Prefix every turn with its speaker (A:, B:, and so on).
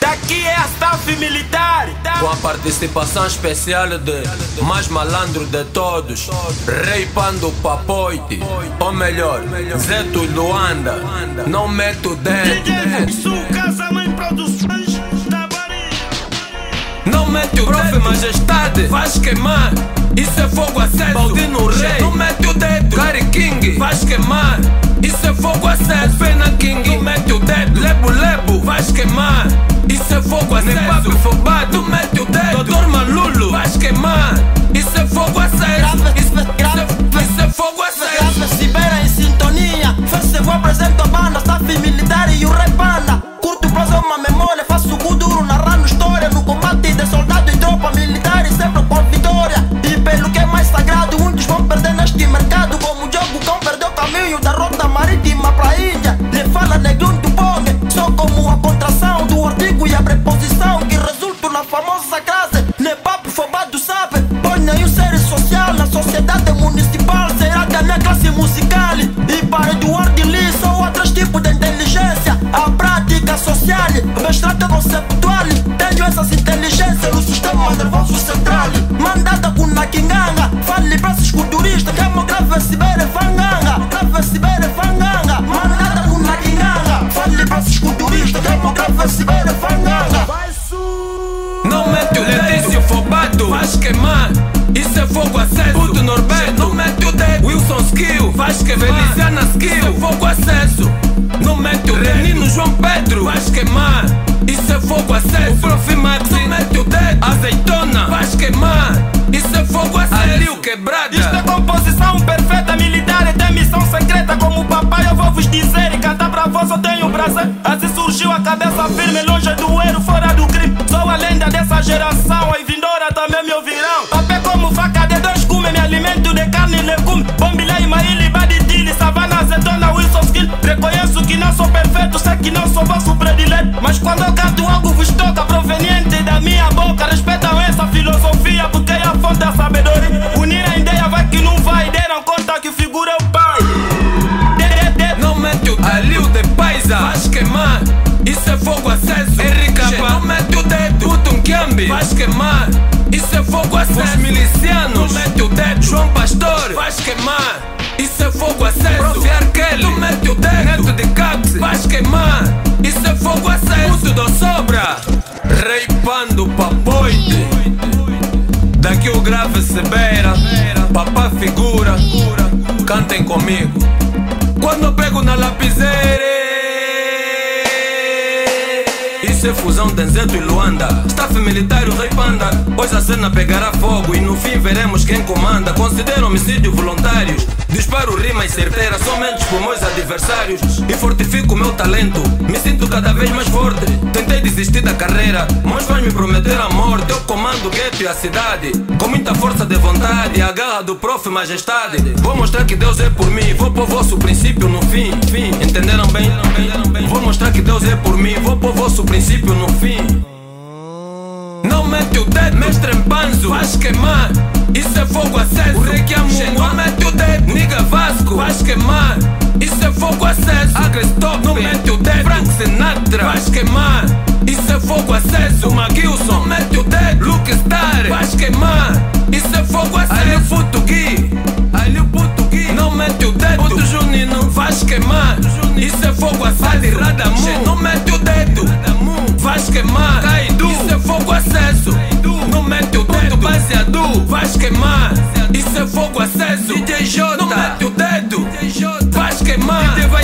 A: Daqui é a staff militar
B: Com a participação especial de mais malandro de todos. Rei Pando Papoite Ou melhor, Zeto Luanda. Não meto o dedo.
A: DJ Sul Casa Mãe Produções
B: Não mete o Prof Majestade. Vais queimar. Isso é fogo aceso. Baldino Rei. Não mete o dedo. Gary King. Vais queimar. Isso é fogo aceso. Pena King Vais queimar. Isso é fogo aceso Fobado Não
C: prática social, mestrado conceptual. Tenho essas inteligências no sistema nervoso central. Mandada com na quinganga Fale pra esses culturistas Que é uma grave cibere fanganga. Grave cibere fanganga. Mandada com na quinganga Fale pra esses culturistas Que é uma grave cibere fanganga.
B: Não mete o Letício Fobado Vais queimar. Isso é fogo aceso. Puto Norberto. Não mete o dedo. Wilson Skill. Vais queimar. Feliciana Skill. Isso é fogo aceso. Não mete o Pedro Vais queimar Isso é fogo aceso. O Prof Max Não mete o dedo. Azeitona. Vais queimar Isso é fogo aceso. Ali o quebrada.
A: Isto é composição perfeita militar tem missão secreta. Como o papai eu vou vos dizer E cantar pra vós eu tenho prazer. Assim surgiu a cabeça firme que não sou vosso predileto. Mas quando eu canto algo vos toca Proveniente da minha boca. Respeitam essa filosofia Porque é a fonte da sabedoria. Unir a ideia vai que não vai Deram conta que figura é o pai. De- de- de-
B: Não mete o Ali o de paisa. Vais queimar Isso é fogo aceso. RK Não mete o dedo. Putum Kiambi Vais queimar Isso é fogo aceso. Os milicianos. Não mete o dedo. João Pastor. Vais queimar Isso é fogo aceso. Prof. Arkeli Não mete o dedo. Neto de Cax Vais queimar. Isso é fogo aceso. Puto do Sobra. Rei Pando Papoite Daqui o grave se beira. Papá figura. Cantem comigo. Quando eu pego na lapiseira. Isso é fusão Denzeto e Luanda. Staff militar o rei panda Pois a cena pegará fogo E no fim veremos quem comanda. Considero homicídio voluntário. Disparo rimas certeiras Somente por meus adversários. E fortifico meu talento. Me sinto cada vez mais forte. Tentei desistir da carreira Mas vais me prometer a morte. Eu comando o gueto e a cidade. Com muita força de vontade A garra do prof majestade. Vou mostrar que Deus é por mim. Vou pôr vosso princípio no fim, fim. Entenderam bem? Vou mostrar que Deus é por mim. Vou pôr vosso princípio no fim não mete o dedo, mestre em panzo Vais queimar, isso é fogo aceso O rei que amo, não mete o dedo Niga Vasco, vais queimar Isso é fogo aceso Agrestop, não mete o dedo Frank Sinatra, vais queimar Isso é fogo aceso Maguilson, não mete o dedo Luke Star, vais queimar Isso é fogo aceso Ali o Gui Ali o Gui Não mete o dedo Puto Junino, vais queimar Isso é fogo aceso Ali Radamu, não mete o dedo Vais queimar más que más.